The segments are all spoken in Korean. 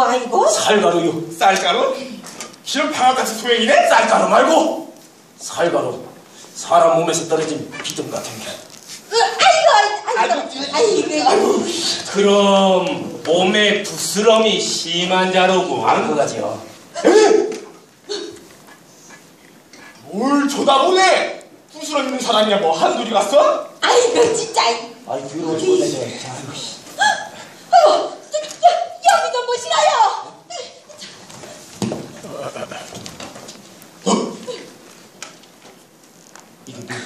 칼가루요. 쌀가루? 기름 방앗같이 소행이네? 쌀가루 말고 살가루. 사람 몸에서 떨어진 비듬 같은 게. 으, 아이고, 아이고, 아이고, 아이고. 그럼 몸에 부스럼이 심한 자로고 안 그가지요. 뭘 쳐다보네? 부스럼 있는 사람이야 뭐 한둘이 갔어? 아이고, 진짜. 아이 뒤로 좀 보내줘. 아이고 씨. 아이고, 저, 저, 여기 좀 보시라요. 이게 뭐야?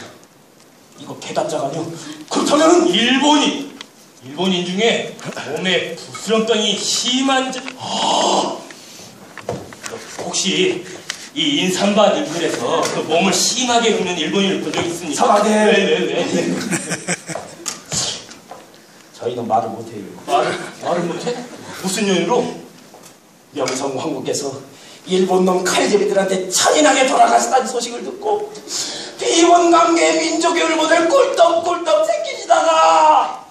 이거 개답자가 아니요. 그렇다면 일본인 일본인 중에 몸에 부스럼병이 심한 자 아! 혹시 이 인삼바 능글에서 그 몸을 심하게 긁는 일본인을 본 적 있습니까? 이상하게. 왜왜 왜? 왜? 저희는 말을 못해요. 말을 말을 못해? 무슨 연유로? 명성 황국께서 일본 놈 칼제비들한테 잔인하게 돌아가시다는 소식을 듣고 비원 관계 민족의 울분을 꿀떡꿀떡 새 끼시다가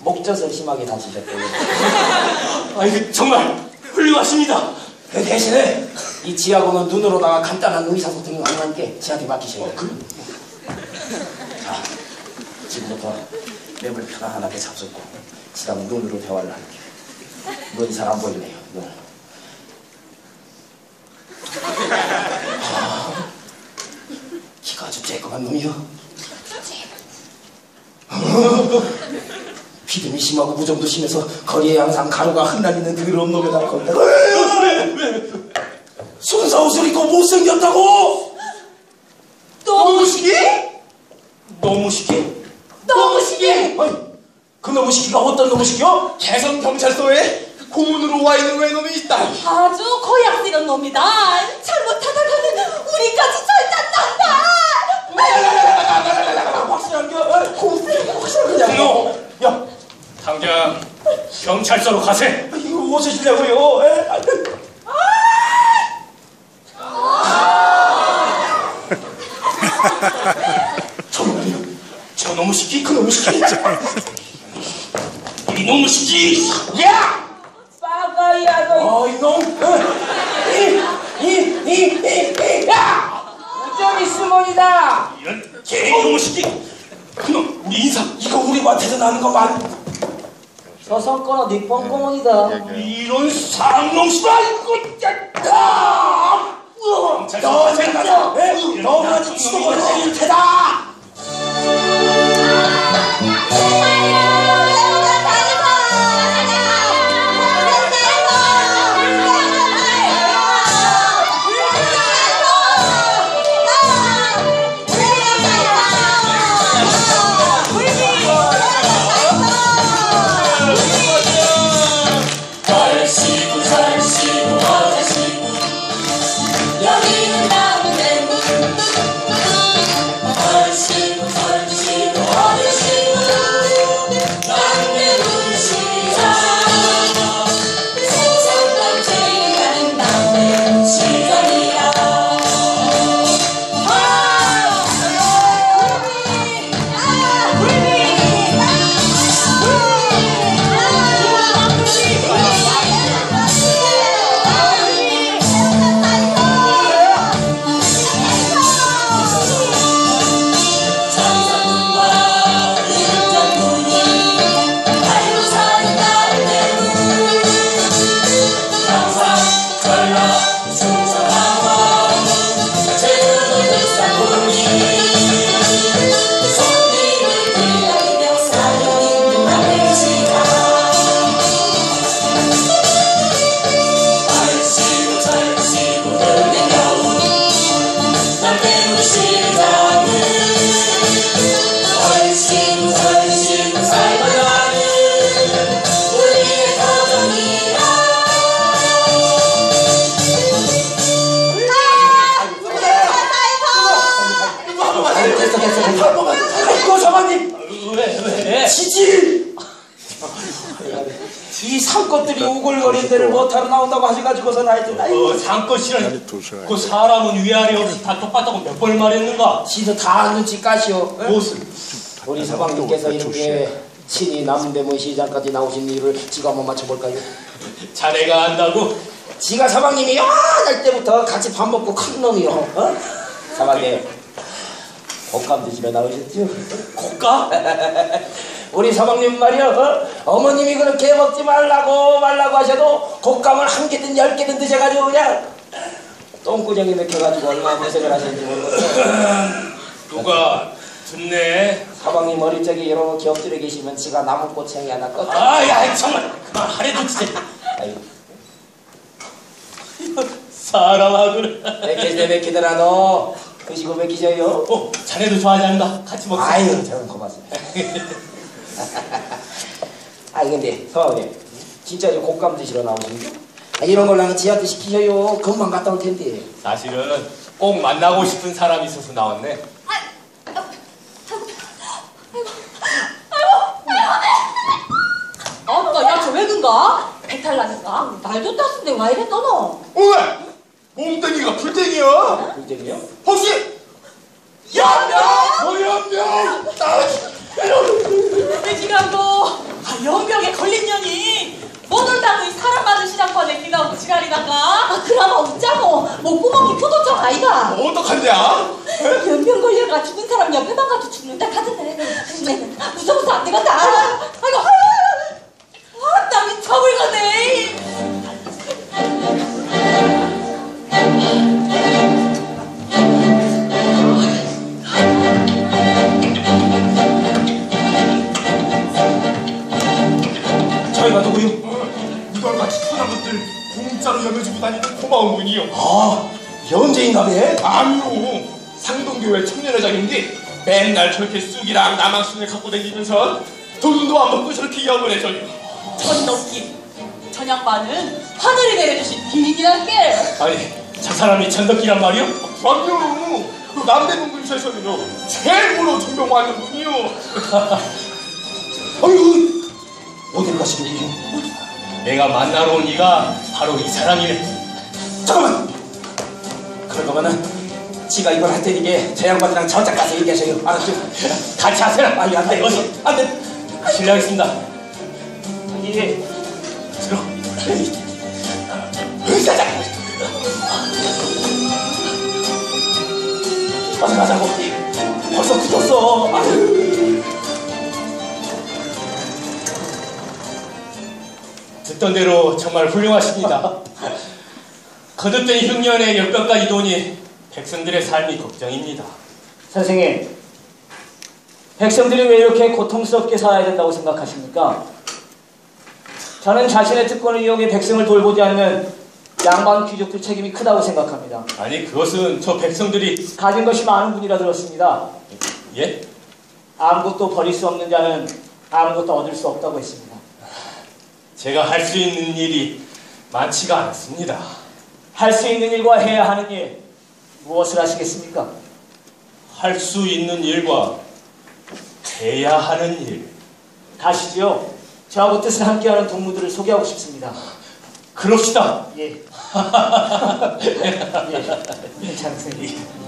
목젖을 심하게 다치셨대요. 아이 정말 훌륭하십니다. 그 대신에 이 지하고는 눈으로다가 간단한 의사소통이 가능한게 지한테 맡기셔야 돼요. 자, 지금부터 맵을 편안하게 잡숫고 그 다음 눈으로 대화를 할게요. 눈이 잘 안 보이네요. 눈. 아, 키가 아주 쬐끔한 놈이요. 피듬이 심하고 무좀도 심해서 거리에 항상 가루가 흩날리는 더러운 놈에다 거기다 순사 옷을 입고 못생겼다고 너무 시기? 너무 쉽게 너무 시기? 아니 그 놈의 시기가 어떤 놈의 시기요? 개성 경찰서에 고문으로 와 있는 외놈이 있다. 아주 고약스러운 놈이다. 잘못하다가는 우리까지 절단난다. 확실한 게 어, 확실한 거냐 너 야 당장 경찰서로 가세. 이거 무엇이시냐고요 에? 저놈이요 저놈의 시기 그놈의 시기 이놈의 시기. 야! 빠가야 너어 이놈 이이이이 야! 우정이 수mon이다. 이런 개놈의 시기. 그놈 우리 인사 이거 우리 밭에서 나는 거 말. 서성거나 네 뻥뻥원이다. 이런 씨발 이거 아! 경찰서 가세. 너가 너가 죽어버릴 테다. 됐어 산것들이 우글거리는 데를 못하러 나온다고 하셔가지고서 하여튼 아이고 어, 잠것이라니. 그 사람은 위아래 없이 다 똑같다고 몇 번을 말했는가? 지도 다 눈치 까시오 응? 무엇을? 우리 서방님께서 이렇게 친히 남대문 시장까지 나오신 이유를 지가 한번 맞춰볼까요? 자네가 안다고 지가 사방님이 야날 때부터 같이 밥 먹고 큰 놈이요. 어? 사방님 곶감 드시러 나오셨죠? 고가? 우리 사방님 말이요. 어? 어머님이 그렇게 먹지 말라고 말라고 하셔도 곶감을 한 개든 열 개든 드셔가지고 그냥 똥구멍이 맥혀가지고 얼마나 고생을 하셨는지 모르겠어요. 누가 듣네? 사방님 어릴 적에 이렇게 엎드려 계시면 지가 나무 꼬챙이 하나 꺾어. 아야 정말 그만하래도 진짜 아유, 사람하고는 맥히시네 맥히더라도 드시고 맥히셔요. 어 자네도 좋아하지 않나? 같이 먹자 아유, 저는 고맙습니다. 아니 근데 서방님 진짜 이 곶감 드시러 나오신 거? 아, 이런 걸 나는 지한테 시키셔요. 금방 갔다 올 텐데. 사실은 꼭 만나고 싶은 사람이 있어서 나왔네 아빠 야저 왜 그런가? 배탈 나는가? 말도 땄는데 왜 이래 떠너? 왜? 몸뚱이가 불땡이야? 불때기요? 혹시 연병? 뭐 연병? 돼지감도 아, 연병에 걸린 년이 못 온다고 이 사람 많은 시장판에 기가고 지랄이다가 아 그럼 어쩌고 목구멍이 포도청 아이가 뭐 어떡한데야? 연병 걸려가 죽은 사람 옆에만 가도 죽는다 카던데 무서워서 안 되겠다 아이고 아나 미쳐버리겠네 배? 아니요. 상동교회 청년회장인데 맨날 저렇게 쑥이랑 남양순을 갖고 다니면서 돈도 안 받고 저렇게 염을 해줘요. 전 넘기 전 양반은 하늘이 내려주신 비인이란 게 아니 저 사람이 전덕기란 말이오? 그럼요. 그 남대문 근처에서는요 최고로 존경받는 분이요. 아유, 어딜 가시길래? 내가 만나러 온 이가 바로 이 사람이네 잠깐만. 그럴 거면은 지가 이걸 할 테니까 저 양반이랑 저짝 가서 얘기하셔요. 알았죠? 같이 하세요 아니 안 돼. 어서 안 돼. 실례하겠습니다 예. 들어 의사장. 어서 가자고. 벌써 굳었어. 아유. 듣던 대로 정말 훌륭하십니다 거듭된 흉년에 역병까지 도니 백성들의 삶이 걱정입니다 선생님, 백성들이 왜 이렇게 고통스럽게 살아야 된다고 생각하십니까? 저는 자신의 특권을 이용해 백성을 돌보지 않는 양반 귀족들 책임이 크다고 생각합니다. 아니 그것은 저 백성들이 가진 것이 많은 분이라 들었습니다. 예? 아무것도 버릴 수 없는 자는 아무것도 얻을 수 없다고 했습니다. 제가 할 수 있는 일이 많지가 않습니다 할 수 있는 일과 해야 하는 일, 무엇을 하시겠습니까? 할 수 있는 일과 해야 하는 일 가시지요. 저하고 뜻을 함께하는 동무들을 소개하고 싶습니다. 그럽시다 예. 예. 괜찮으세요?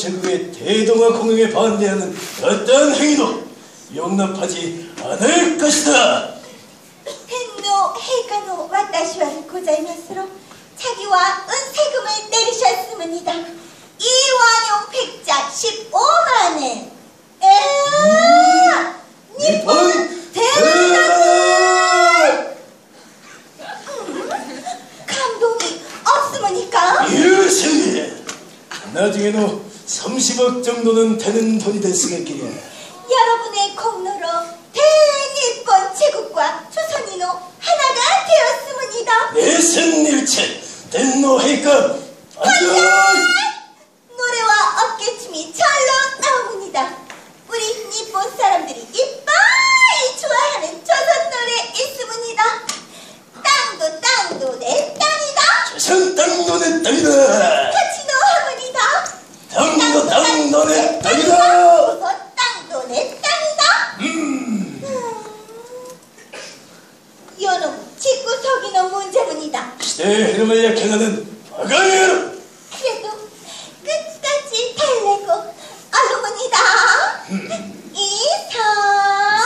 정부의 대동아 공영에 반대하는 어떠한 행위도 용납하지 않을 것이다. 팬노 헤가노 와타시와는 고자이마스로 자기와 은세금을 내리셨습니다. 이완용 백작 15만에 에니폰 대단하다! 음, 감동이 없으니까? 유승이! 나중에도 30억 정도는 되는 돈이 됐으겠기에. 여러분의 공로로 대일권 제국과 조선인호 하나가 되었습니다. 내생일체 된노해금. 안녕! 노래와 어깨춤이 절로 나옵니다. 우리 일본 사람들이 이빨 좋아하는 조선 노래 있습니다. 땅도 땅도 내 땅이다. 조선 땅도 내 땅이다. 땅이다. 조선 땅도 내 땅이다. 음. 요놈 직구석이는 문제문이다. 시대의 흐름을 약행하는 그래도 끝까지 달래고. 이성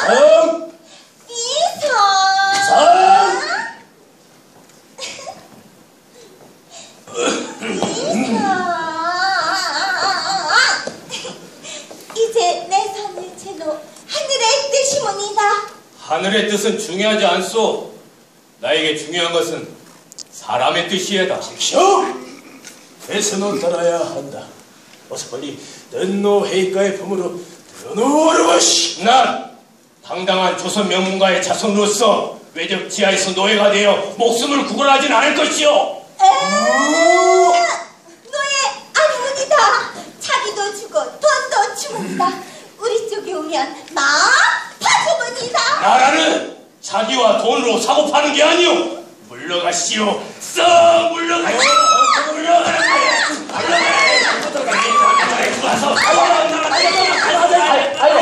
상 이성 것은 중요하지 않소. 나에게 중요한 것은 사람의 뜻이에다. 즉쇼! 대선은 따라야 한다. 어서 빨리 넌노 회의가의 품으로 들어놓으러 것이. 난 당당한 조선 명문가의 자손으로서 외적 지하에서 노예가 되어 목숨을 구걸하진 않을 것이오. 에이. 자기와 돈으로 사고 파는 게 아니오. 물러가시오. 썩 물러가시오. 물러가라. 아유,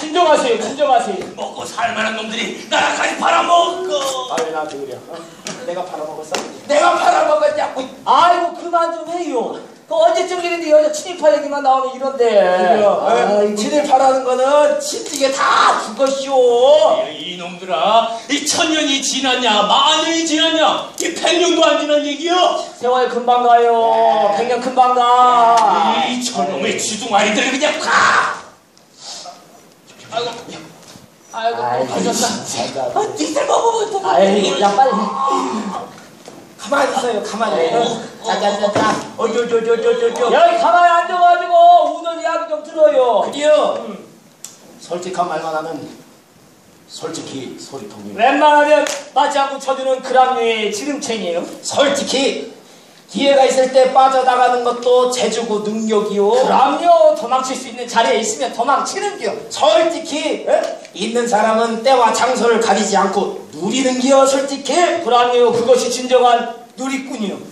진정하세요, 진정하세요. 먹고 살만한 놈들이 나라까지 팔아먹고. 아왜 나한테 그래? 어? 내가 팔아먹었어? 내가 팔아먹었냐고. 아이고 그만 좀 해요. 그 언제쯤 일인데 여자 친일파 얘기만 나오면 이런데. 아, 친일파라는 거는 친지게 다 죽었쇼. 이 놈들아, 이 천년이 지났냐, 만년이 지났냐, 이 백년도 안 지난 얘기야. 세월 금방 가요. 백년 금방 가. 이 저놈의 주둥아리들 그냥 가. 아이고, 아이고, 아이고. 아, 니들 먹으면 또 아이, 야 빨리. 가만히 있어요. 가만히. 자자 자자. 어저저저저저저. 여기 가만히 앉아가지고 우선 이야기 좀 들어요. 드디어 솔직한 말만 하면 솔직히 소리통이에요. 웬만하면 맞지 않고 쳐주는 그람류의 지름챙이에요. 솔직히 기회가 있을 때 빠져나가는 것도 재주고 능력이요. 그럼요. 도망칠 수 있는 자리에 있으면 도망치는겨. 솔직히 에? 있는 사람은 때와 장소를 가리지 않고 누리는 기요 솔직히 그럼요. 그것이 진정한 누리꾼이요.